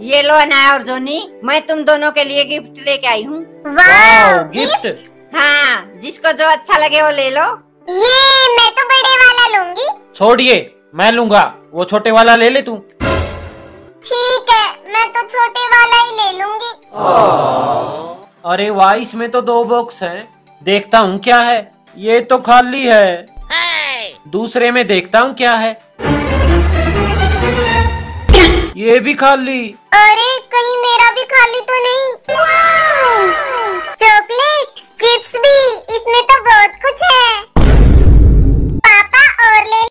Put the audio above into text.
ये लो अनाया और जोनी मैं तुम दोनों के लिए गिफ्ट लेके आई हूँ। गिफ्ट हाँ जिसको जो अच्छा लगे वो ले लो। ये मैं तो बड़े वाला लूँगी। छोड़िए मैं लूँगा वो छोटे वाला ले ले तू। ठीक है मैं तो छोटे वाला ही ले लूँगी। अरे वाह इसमें तो दो बॉक्स है। देखता हूँ क्या है। ये तो खाली है। दूसरे में देखता हूँ क्या है। ये भी खाली। अरे, कहीं मेरा भी खाली तो नहीं? चॉकलेट चिप्स भी। इसमें तो बहुत